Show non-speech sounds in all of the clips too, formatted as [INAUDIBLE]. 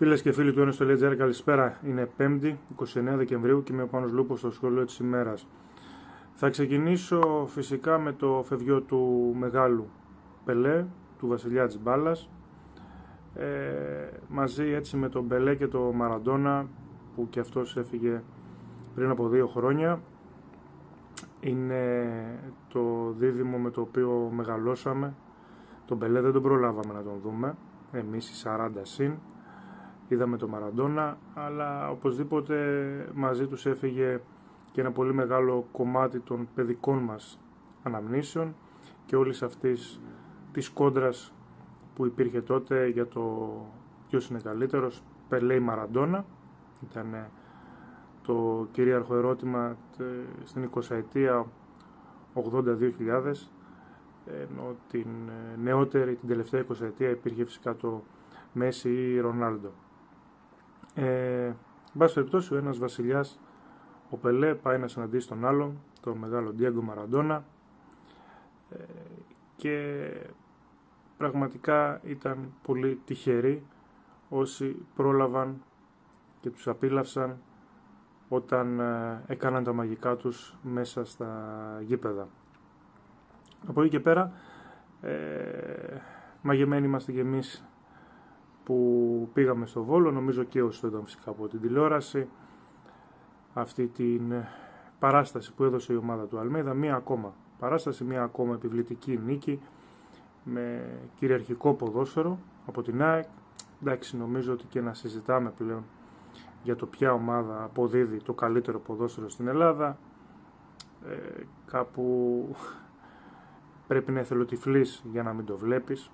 Φίλες και φίλοι του Ένωση.gr, καλησπέρα. Είναι 5η, 29 Δεκεμβρίου και είμαι ο Πάνος Λούπος στο σχολείο της ημέρας. Θα ξεκινήσω φυσικά με το φευγιό του μεγάλου Πελέ, του βασιλιά της μπάλας. Ε, μαζί έτσι με τον Πελέ και τον Μαραντόνα, που και αυτός έφυγε πριν από δύο χρόνια. Είναι το δίδυμο με το οποίο μεγαλώσαμε. Τον Πελέ δεν τον προλάβαμε να τον δούμε, εμείς οι 40 συν είδαμε το Μαραντόνα, αλλά οπωσδήποτε μαζί τους έφυγε και ένα πολύ μεγάλο κομμάτι των παιδικών μας αναμνήσεων και όλης αυτής της κόντρας που υπήρχε τότε για το ποιος είναι καλύτερος, Πελέ ή Μαραντόνα. Ήταν το κυρίαρχο ερώτημα στην 20 ετία 82.000 ενώ την νεότερη, την τελευταία 20 ετία υπήρχε φυσικά το Μέση ή Ρονάλντο. Ε, εν πάση περιπτώσει, ο ένας βασιλιάς, ο Πελέ, πάει να συναντήσει τον άλλον, τον μεγάλο Ντιέγκο Μαραντόνα ε, και πραγματικά ήταν πολύ τυχεροί όσοι πρόλαβαν και τους απίλαυσαν όταν ε, έκαναν τα μαγικά τους μέσα στα γήπεδα. Από εκεί και πέρα, ε, μαγεμένοι είμαστε και εμείς που πήγαμε στο Βόλο, νομίζω και όσοι το ήταν φυσικά από την τηλεόραση, αυτή την παράσταση που έδωσε η ομάδα του Αλμέδα, μία ακόμα παράσταση, μία ακόμα επιβλητική νίκη με κυριαρχικό ποδόσφαιρο από την ΑΕΚ. Εντάξει, νομίζω ότι και να συζητάμε πλέον για το ποια ομάδα αποδίδει το καλύτερο ποδόσφαιρο στην Ελλάδα. Ε, κάπου [LAUGHS] πρέπει να εθελοτυφλείς για να μην το βλέπεις.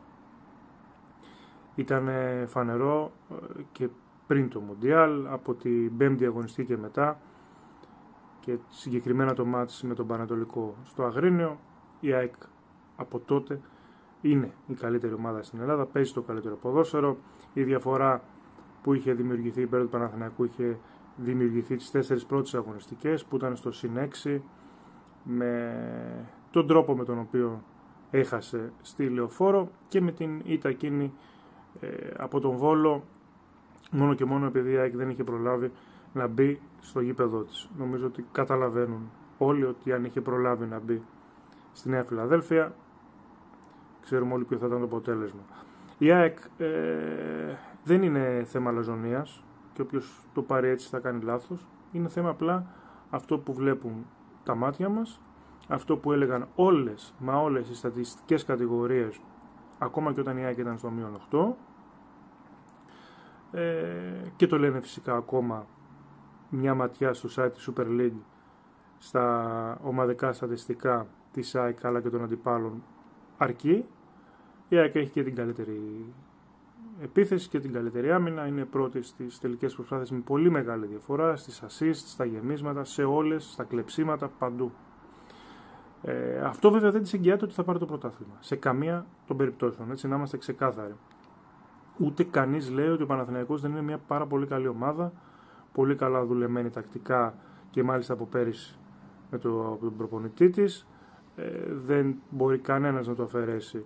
Ήταν φανερό ε, και πριν το Μοντιάλ, από την πέμπτη αγωνιστή και μετά και συγκεκριμένα το μάτς με τον Πανατολικό στο Αγρίνιο, η ΑΕΚ από τότε είναι η καλύτερη ομάδα στην Ελλάδα, παίζει το καλύτερο ποδόσφαιρο. Η διαφορά που είχε δημιουργηθεί υπέρ του Παναθηναϊκού είχε δημιουργηθεί τις τέσσερις πρώτες αγωνιστικές που ήταν στο συν 6 με τον τρόπο με τον οποίο έχασε στη Λεωφόρο και με την ήττα εκείνη ε, από τον Βόλο μόνο και μόνο επειδή η ΑΕΚ δεν είχε προλάβει να μπει στο γήπεδό της. Νομίζω ότι καταλαβαίνουν όλοι ότι αν είχε προλάβει να μπει στη Νέα Φιλαδέλφια ξέρουμε όλοι ποιο θα ήταν το αποτέλεσμα. Η ΑΕΚ ε, δεν είναι θέμα λαζονίας και όποιος το πάρει έτσι θα κάνει λάθος. Είναι θέμα απλά αυτό που βλέπουν τα μάτια μας, αυτό που έλεγαν όλες, μα όλες οι στατιστικές κατηγορίες ακόμα και όταν η ΑΕΚ ήταν στο μείον 8 ε, και το λένε φυσικά ακόμα μια ματιά στο site της Super League στα ομαδικά στατιστικά της ΑΕΚ αλλά και των αντιπάλων αρκεί. Η ΑΕΚ έχει και την καλύτερη επίθεση και την καλύτερη άμυνα. Είναι πρώτη στις τελικές προσπάθειες με πολύ μεγάλη διαφορά, στις assists, στα γεμίσματα, σε όλες, στα κλεψίματα, παντού. Ε, αυτό βέβαια δεν της εγγυάται ότι θα πάρει το πρωτάθλημα. Σε καμία των περιπτώσεων. Έτσι, να είμαστε ξεκάθαροι. Ούτε κανείς λέει ότι ο Παναθηναϊκός δεν είναι μια πάρα πολύ καλή ομάδα. Πολύ καλά δουλεμένη τακτικά και μάλιστα από πέρυσι με, το, τον προπονητή της. Ε, δεν μπορεί κανένας να το αφαιρέσει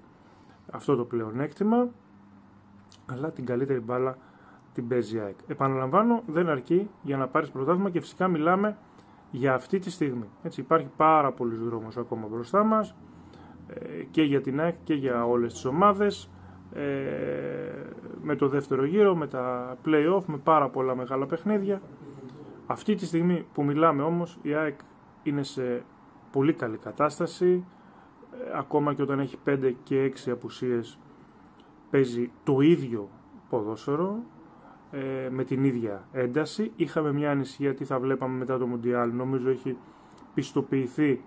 αυτό το πλεονέκτημα. Αλλά την καλύτερη μπάλα την παίζει η ΑΕΚ. Επαναλαμβάνω, δεν αρκεί για να πάρεις πρωτάθλημα και φυσικά μιλάμε για αυτή τη στιγμή. Έτσι, υπάρχει πάρα πολλοί δρόμος ακόμα μπροστά μας ε, και για την ΑΕΚ και για όλες τις ομάδες ε, με το δεύτερο γύρο, με τα play-off, με πάρα πολλά μεγάλα παιχνίδια. Αυτή τη στιγμή που μιλάμε όμως η ΑΕΚ είναι σε πολύ καλή κατάσταση ε, ακόμα και όταν έχει 5 και 6 απουσίες παίζει το ίδιο ποδόσφαιρο ε, με την ίδια ένταση. Είχαμε μια ανησυχία τι θα βλέπαμε μετά το Μουντιάλ. Νομίζω έχει πιστοποιηθεί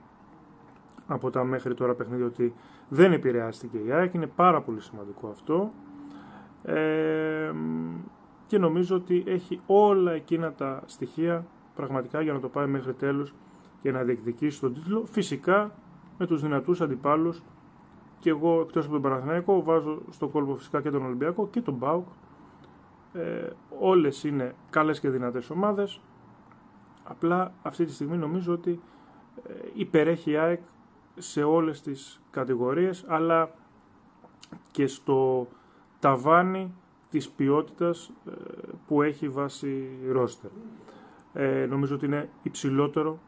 από τα μέχρι τώρα παιχνίδια ότι δεν επηρεάστηκε η ΑΕΚ. Είναι πάρα πολύ σημαντικό αυτό. Ε, και νομίζω ότι έχει όλα εκείνα τα στοιχεία πραγματικά για να το πάει μέχρι τέλους και να διεκδικήσει τον τίτλο. Φυσικά με τους δυνατούς αντιπάλους και εγώ εκτός από τον Παναθηναϊκό βάζω στο κόλπο φυσικά και τον Ολυμπιακό και τον Μπάουκ ε, όλες είναι καλές και δυνατές ομάδες. Απλά αυτή τη στιγμή νομίζω ότι ε, υπερέχει η ΑΕΚ σε όλες τις κατηγορίες, αλλά και στο ταβάνι της ποιότητας ε, που έχει βάση ρόστερ. Ε, νομίζω ότι είναι υψηλότερο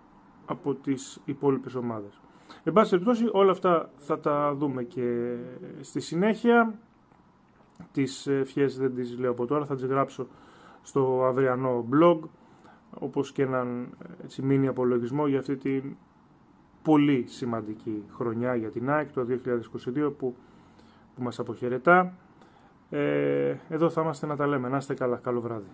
από τις υπόλοιπες ομάδες. Εν πάση περιπτώσει όλα αυτά θα τα δούμε και στη συνέχεια. Τις ευχές δεν τις λέω από τώρα, θα τις γράψω στο αυριανό blog όπως και έναν έτσι, μίνι απολογισμό για αυτή την πολύ σημαντική χρονιά για την ΑΕΚ το 2022 που, που μας αποχαιρετά. Ε, εδώ θα είμαστε να τα λέμε. Να είστε καλά. Καλό βράδυ.